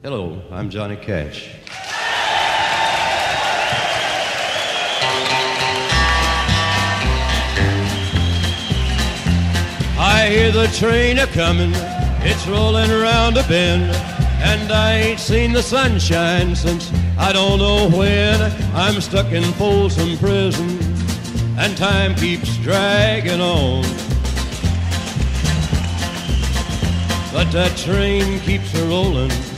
Hello, I'm Johnny Cash. I hear the train a comin', it's rollin' around a bend, and I ain't seen the sunshine since I don't know when. I'm stuck in Folsom Prison, and time keeps dragging on. But that train keeps a rollin'